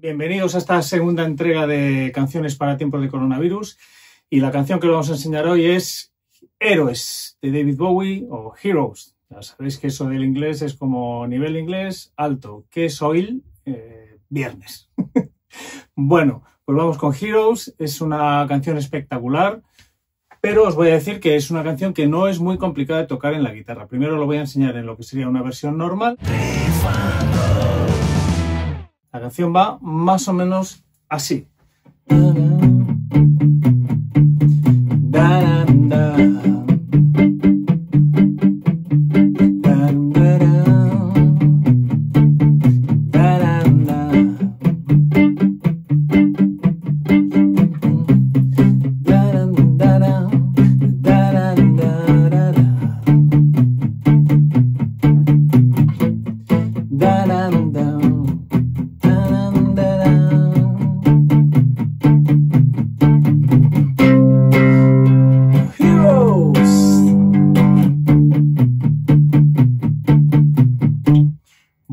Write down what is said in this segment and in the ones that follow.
Bienvenidos a esta segunda entrega de canciones para tiempos de coronavirus. Y la canción que vamos a enseñar hoy es Héroes de David Bowie o Heroes. Ya sabéis que eso del inglés es como nivel inglés alto, que es hoy eh, viernes. bueno, pues vamos con Heroes. Es una canción espectacular, pero os voy a decir que es una canción que no es muy complicada de tocar en la guitarra. Primero lo voy a enseñar en lo que sería una versión normal. La canción va más o menos así.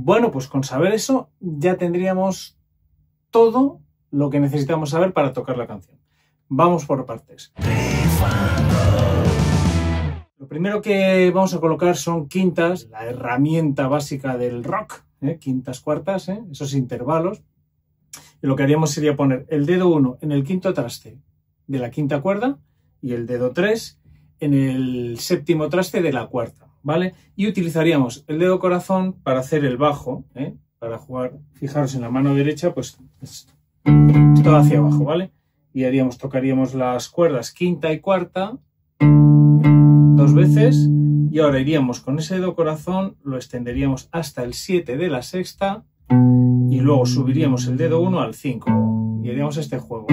Bueno, pues con saber eso ya tendríamos todo lo que necesitamos saber para tocar la canción. Vamos por partes. Lo primero que vamos a colocar son quintas, la herramienta básica del rock, ¿eh? quintas cuartas, ¿eh? esos intervalos. Y lo que haríamos sería poner el dedo 1 en el quinto traste de la quinta cuerda y el dedo 3 en el séptimo traste de la cuarta. Y utilizaríamos el dedo corazón para hacer el bajo, ¿eh? para jugar, fijaros en la mano derecha, pues es, todo hacia abajo, ¿vale? Y haríamos, tocaríamos las cuerdas quinta y cuarta dos veces y ahora iríamos con ese dedo corazón, lo extenderíamos hasta el 7 de la sexta y luego subiríamos el dedo 1 al 5 y haríamos este juego.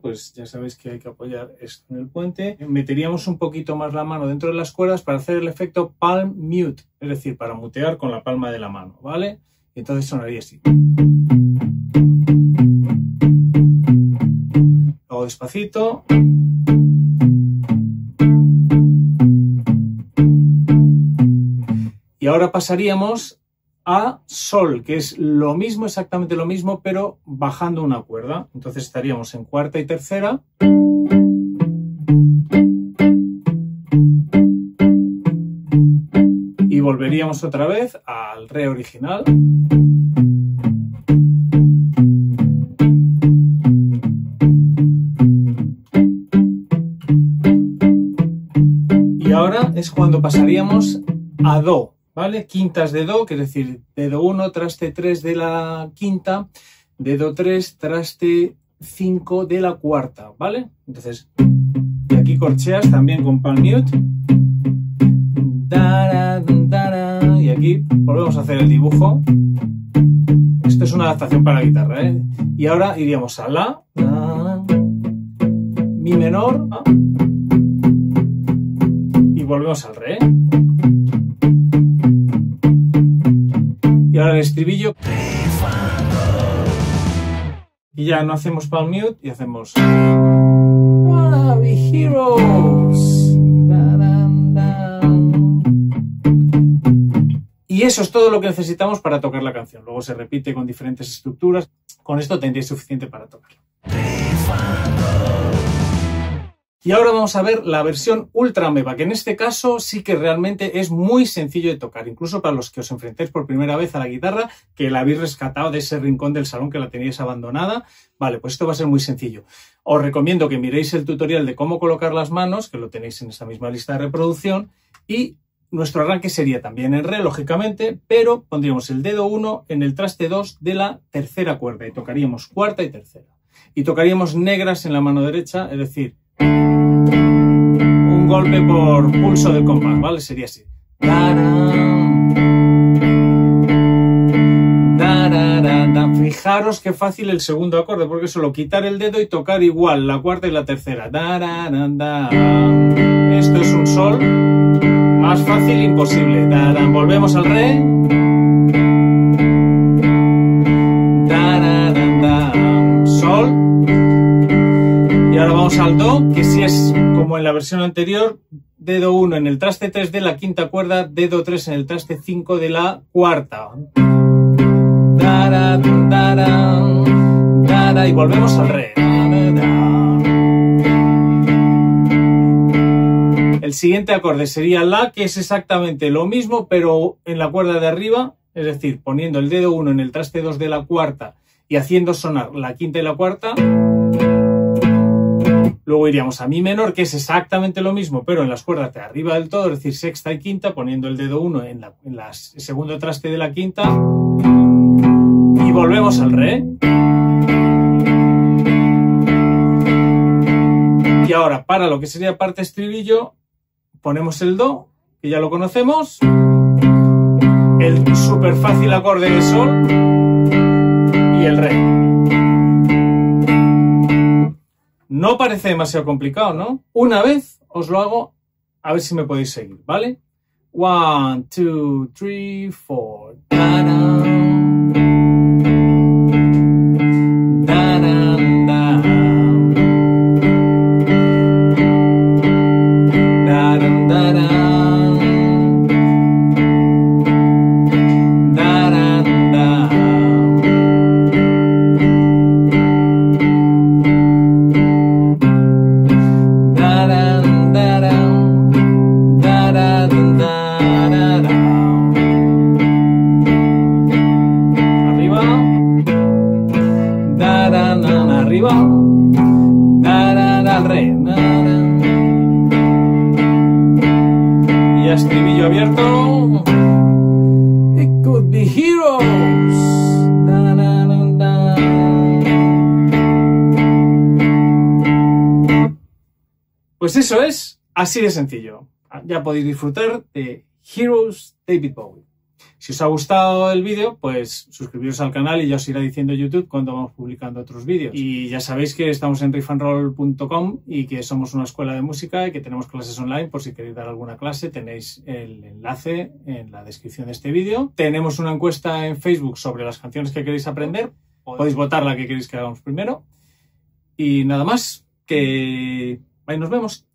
Pues ya sabéis que hay que apoyar esto en el puente. Meteríamos un poquito más la mano dentro de las cuerdas para hacer el efecto palm mute, es decir, para mutear con la palma de la mano, ¿vale? Y entonces sonaría así. Luego despacito. Y ahora pasaríamos a sol, que es lo mismo, exactamente lo mismo, pero bajando una cuerda. Entonces estaríamos en cuarta y tercera. Y volveríamos otra vez al re original. Y ahora es cuando pasaríamos a do. ¿Vale? Quintas de Do, que es decir, dedo 1, traste 3 de la quinta, dedo 3, traste 5 de la cuarta, ¿vale? Entonces, y aquí corcheas también con palm mute. Y aquí volvemos a hacer el dibujo. Esto es una adaptación para la guitarra, ¿eh? Y ahora iríamos a La, Mi menor, y volvemos al Re. Y ahora el estribillo. Y ya no hacemos palm mute y hacemos. Heroes. Y eso es todo lo que necesitamos para tocar la canción. Luego se repite con diferentes estructuras. Con esto tendría suficiente para tocarla. Y ahora vamos a ver la versión Ultra Meva, que en este caso sí que realmente es muy sencillo de tocar, incluso para los que os enfrentéis por primera vez a la guitarra, que la habéis rescatado de ese rincón del salón que la teníais abandonada. Vale, pues esto va a ser muy sencillo. Os recomiendo que miréis el tutorial de cómo colocar las manos, que lo tenéis en esta misma lista de reproducción, y nuestro arranque sería también en re, lógicamente, pero pondríamos el dedo 1 en el traste 2 de la tercera cuerda y tocaríamos cuarta y tercera. Y tocaríamos negras en la mano derecha, es decir, golpe por pulso del compás, ¿vale? Sería así. Fijaros qué fácil el segundo acorde, porque solo quitar el dedo y tocar igual la cuarta y la tercera. Esto es un sol. Más fácil imposible. Volvemos al re. Do, que si es como en la versión anterior, dedo 1 en el traste 3 de la quinta cuerda, dedo 3 en el traste 5 de la cuarta. Y volvemos al Re. El siguiente acorde sería La, que es exactamente lo mismo, pero en la cuerda de arriba, es decir, poniendo el dedo 1 en el traste 2 de la cuarta y haciendo sonar la quinta y la cuarta. Luego iríamos a Mi menor, que es exactamente lo mismo, pero en las cuerdas de arriba del todo, es decir, sexta y quinta, poniendo el dedo 1 en, el segundo traste de la quinta. Y volvemos al Re. Y ahora, para lo que sería parte estribillo, ponemos el Do, que ya lo conocemos, el súper fácil acorde de Sol y el Re. No parece demasiado complicado, ¿no? Una vez os lo hago, a ver si me podéis seguir, ¿vale? One, two, three, four. It could be heroes. Pues eso es así de sencillo. Ya podéis disfrutar de Heroes David Bowie. Si os ha gustado el vídeo, pues suscribiros al canal y ya os irá diciendo YouTube cuando vamos publicando otros vídeos. Y ya sabéis que estamos en riffandroll.com y que somos una escuela de música y que tenemos clases online. Por si queréis dar alguna clase, tenéis el enlace en la descripción de este vídeo. Tenemos una encuesta en Facebook sobre las canciones que queréis aprender. Podéis votar la que queréis que hagamos primero. Y nada más, que ahí nos vemos.